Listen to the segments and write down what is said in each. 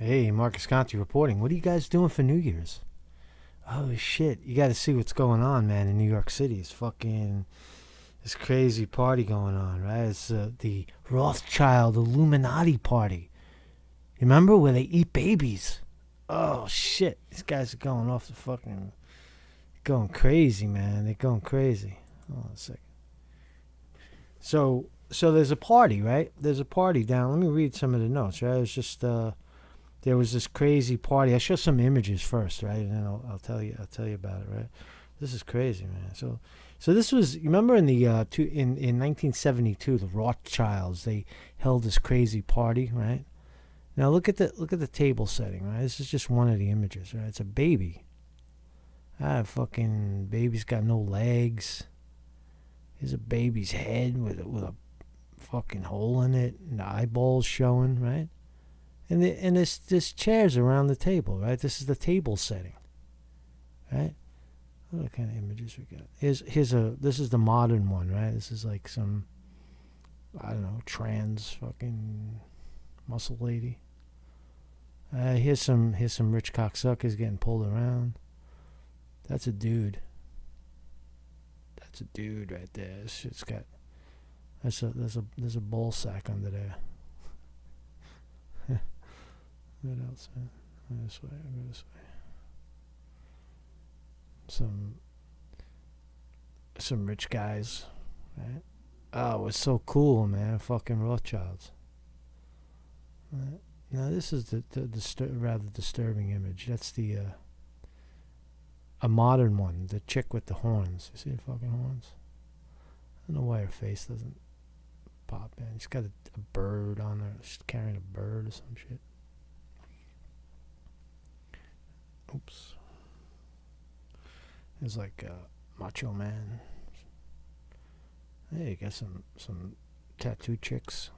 Hey, Marcus Conte reporting. What are you guys doing for New Year's? Oh shit! You got to see what's going on, man. In New York City, it's fucking this crazy party going on, right? It's uh, the Rothschild Illuminati party. Remember where they eat babies? Oh shit! These guys are going off the fucking, going crazy, man. They're going crazy. Hold on a second. So, so there's a party, right? There's a party down. Let me read some of the notes, right? It's just uh there was this crazy party. I'll show some images first, right, and then I'll, I'll tell you. I'll tell you about it, right? This is crazy, man. So, so this was. You remember in the uh, two, in in 1972, the Rothschilds they held this crazy party, right? Now look at the look at the table setting, right? This is just one of the images, right? It's a baby. Ah, fucking baby's got no legs. Here's a baby's head with a, with a fucking hole in it, and the eyeballs showing, right? And the, and this this chairs around the table, right? This is the table setting, right? What kind of images we got? Here's here's a this is the modern one, right? This is like some I don't know trans fucking muscle lady. Uh, here's some here's some rich cocksuckers getting pulled around. That's a dude. That's a dude right there. This shit's got. That's a there's a there's a ball sack under there. Man? Go this way. This way. Some some rich guys, right? Oh, it's so cool, man! Fucking Rothschilds. Right. Now this is the, the distur- rather disturbing image. That's the uh, a modern one. The chick with the horns. You see the fucking horns? I don't know why her face doesn't pop in. She's got a, a bird on her. She's carrying a bird or some shit. Oops. There's like uh, Macho Man. Hey, got some some tattoo chicks.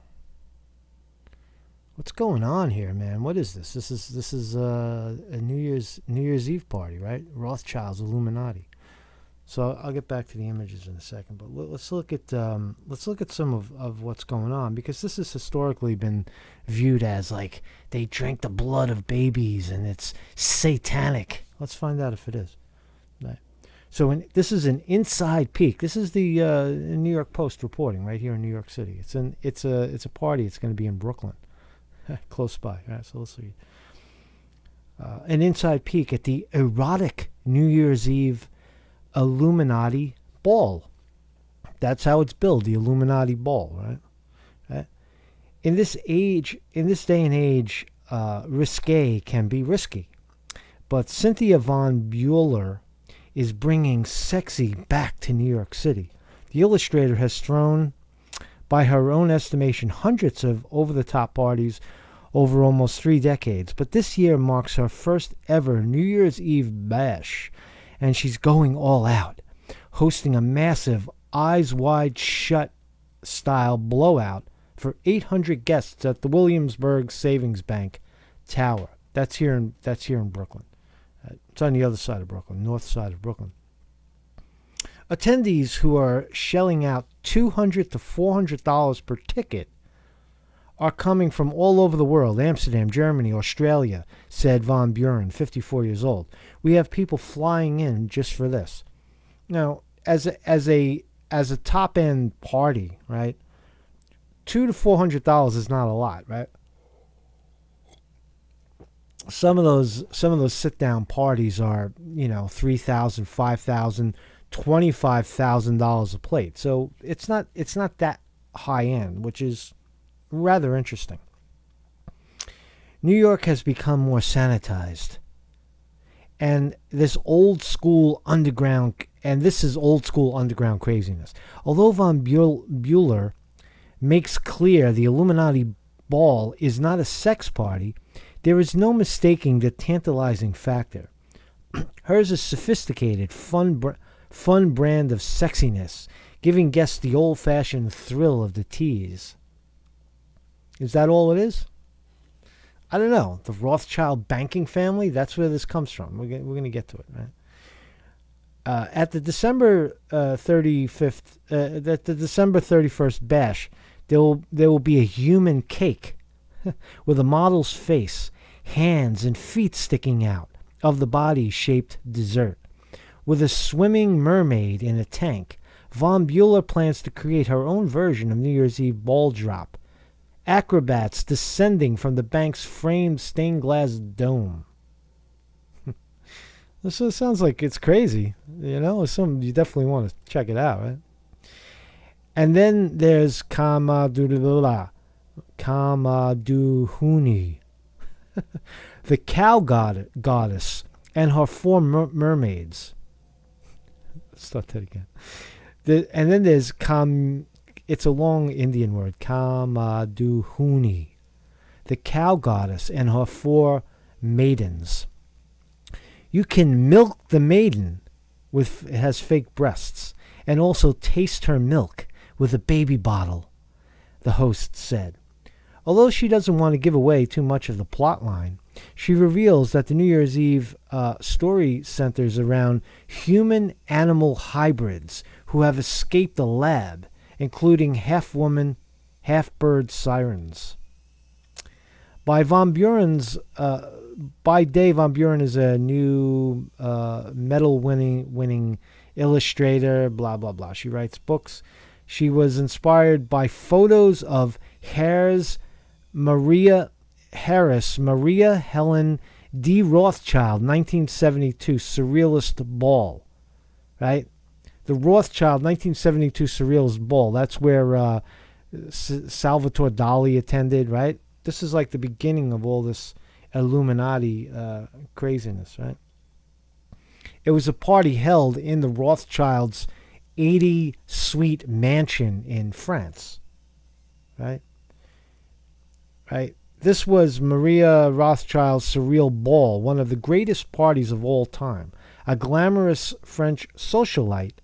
What's going on here, man? What is this? This is this is uh, a New Year's New Year's Eve party, right? Rothschilds, Illuminati. So I'll get back to the images in a second, but let's look at um, let's look at some of, of what's going on because this has historically been viewed as like they drank the blood of babies and it's satanic. Let's find out if it is. Right. So this is an inside peek. This is the uh, New York Post reporting right here in New York City. It's an it's a it's a party. It's going to be in Brooklyn, close by. All right, so let's see. Uh, an inside peek at the erotic New Year's Eve Illuminati ball. That's how it's billed, the Illuminati ball, right? right? In this age, in this day and age, uh, risque can be risky. But Cynthia Von Buhler is bringing sexy back to New York City. The illustrator has thrown, by her own estimation, hundreds of over the top parties over almost three decades. But this year marks her first ever New Year's Eve bash and she's going all out, hosting a massive, eyes wide shut style blowout for 800 guests at the Williamsburg Savings Bank Tower. That's here in that's here in Brooklyn. Uh, it's on the other side of Brooklyn, north side of Brooklyn. Attendees who are shelling out 200 to 400 dollars per ticket are coming from all over the world Amsterdam, Germany, Australia, said Von Buren, 54 years old. We have people flying in just for this. Now, as a, as a as a top end party, right? Two to four hundred dollars is not a lot, right? Some of those some of those sit down parties are, you know, three thousand, five thousand, twenty five thousand dollars a plate. So it's not it's not that high end, which is rather interesting. New York has become more sanitized. And this old school underground, and this is old school underground craziness. Although von Buhler makes clear the Illuminati ball is not a sex party, there is no mistaking the tantalizing factor. Hers is sophisticated, fun, br- fun brand of sexiness, giving guests the old fashioned thrill of the tease. Is that all it is? I don't know. The Rothschild banking family, that's where this comes from. We're, we're going to get to it, right? Uh, at the December uh, 35th, uh, at the December 31st bash, there will, there will be a human cake with a model's face hands and feet sticking out of the body shaped dessert. With a swimming mermaid in a tank, Von Buhler plans to create her own version of New Year's Eve ball drop. Acrobats descending from the bank's framed stained glass dome. this sounds like it's crazy. You know, something you definitely want to check it out, right? And then there's Kamadula, Kamaduhuni, the cow god- goddess, and her four mer- mermaids. Let's start that again. The, and then there's Kam. It's a long Indian word, Kamaduhuni, the cow goddess, and her four maidens. You can milk the maiden with it has fake breasts, and also taste her milk with a baby bottle, the host said. Although she doesn't want to give away too much of the plot line, she reveals that the New Year's Eve uh, story centers around human animal hybrids who have escaped the lab, including half woman, half bird sirens. By Von Buren's, uh, by Day Von Buren is a new uh, medal winning winning illustrator. Blah blah blah. She writes books. She was inspired by photos of Hare's Maria Harris, Maria Helen D. Rothschild, 1972 Surrealist Ball, right? The Rothschild 1972 Surrealist Ball. That's where uh, S- Salvatore Dali attended, right? This is like the beginning of all this Illuminati uh, craziness, right? It was a party held in the Rothschilds' 80 suite mansion in France. Right? Right? This was Maria Rothschild's surreal ball, one of the greatest parties of all time. A glamorous French socialite,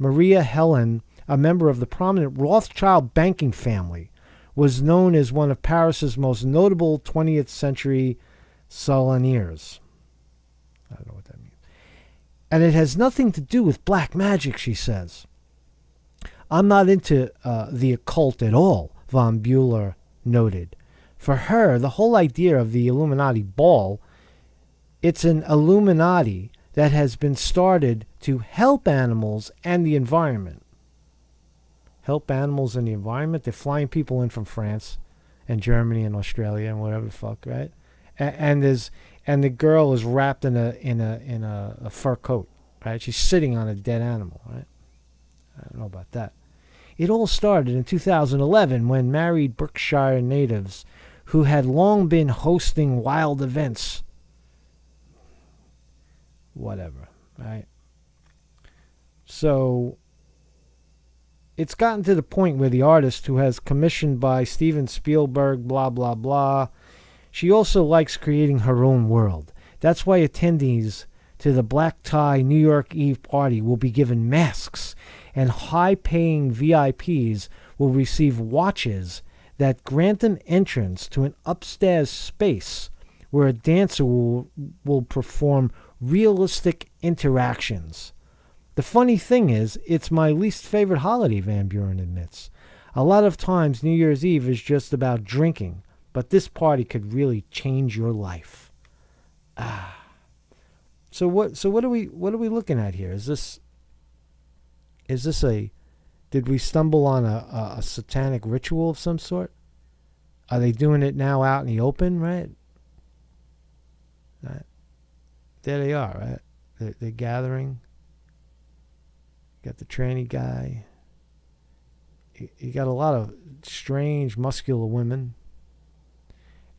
Maria Helen, a member of the prominent Rothschild banking family, was known as one of Paris's most notable 20th century souvenirs. I don't know what that means. And it has nothing to do with black magic, she says. I'm not into uh, the occult at all, von Buhler noted. For her, the whole idea of the Illuminati ball, it's an Illuminati that has been started to help animals and the environment. Help animals and the environment. They're flying people in from France and Germany and Australia and whatever the fuck, right? And, and there's and the girl is wrapped in a in a in a, a fur coat, right? She's sitting on a dead animal, right? I don't know about that. It all started in 2011 when married Berkshire natives who had long been hosting wild events. Whatever, right? So it's gotten to the point where the artist who has commissioned by Steven Spielberg, blah, blah, blah, she also likes creating her own world. That's why attendees to the black tie New York Eve party will be given masks, and high paying VIPs will receive watches that grant them entrance to an upstairs space where a dancer will, will perform realistic interactions. The funny thing is, it's my least favorite holiday, Van Buren admits. A lot of times, New Year's Eve is just about drinking, but this party could really change your life. Ah. So what? So what are we? What are we looking at here? Is this? Is this a? Did we stumble on a, a, a satanic ritual of some sort? Are they doing it now out in the open? Right. Right. There they are. Right. They're, they're gathering. Got the tranny guy. You got a lot of strange, muscular women.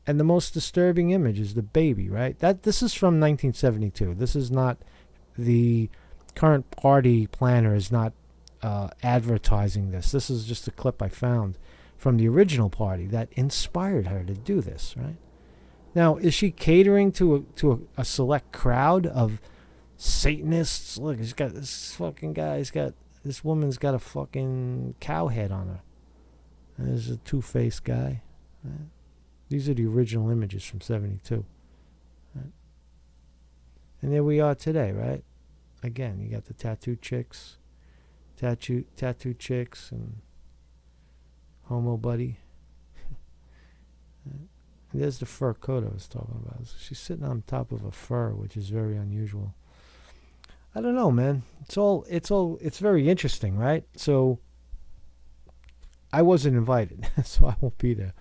And the most disturbing image is the baby, right? That this is from 1972. This is not the current party planner is not uh, advertising this. This is just a clip I found from the original party that inspired her to do this, right? Now, is she catering to a, to a, a select crowd of Satanists? Look, he's got this fucking guy. He's got this woman's got a fucking cow head on her. And there's a two-faced guy. Right? These are the original images from 72. Right? And there we are today, right? Again, you got the tattoo chicks, tattoo tattoo chicks, and homo buddy. there's the fur coat I was talking about. She's sitting on top of a fur, which is very unusual. I don't know, man. It's all it's all it's very interesting, right? So I wasn't invited, so I won't be there.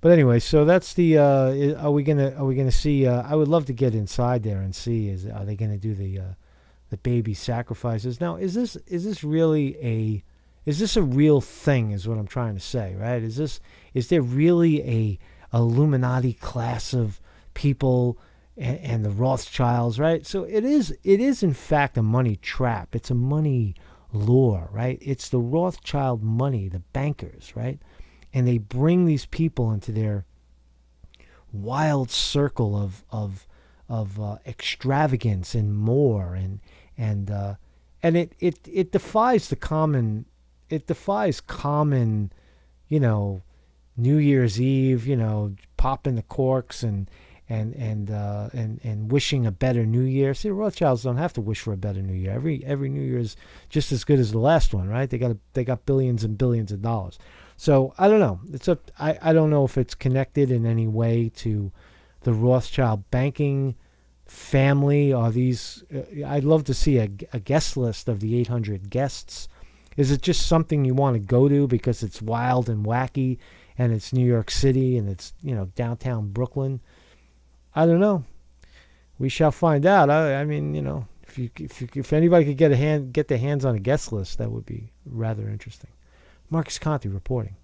But anyway, so that's the. Uh, are we gonna Are we gonna see? Uh, I would love to get inside there and see. Is are they gonna do the uh, the baby sacrifices? Now, is this is this really a is this a real thing? Is what I'm trying to say, right? Is this is there really a Illuminati class of people and, and the Rothschilds, right? So it is it is in fact a money trap. It's a money lure, right? It's the Rothschild money, the bankers, right? and they bring these people into their wild circle of of of uh, extravagance and more and and uh, and it, it it defies the common it defies common you know New Year's Eve you know popping the corks and and and uh, and and wishing a better New Year. See, Rothschilds don't have to wish for a better New Year. Every every New Year is just as good as the last one, right? They got they got billions and billions of dollars. So I don't know. It's a I, I don't know if it's connected in any way to the Rothschild banking family. Are these? Uh, I'd love to see a, a guest list of the 800 guests. Is it just something you want to go to because it's wild and wacky and it's New York City and it's you know downtown Brooklyn? I don't know. We shall find out. I, I mean, you know, if you, if you, if anybody could get a hand get their hands on a guest list, that would be rather interesting. Marcus Conte reporting.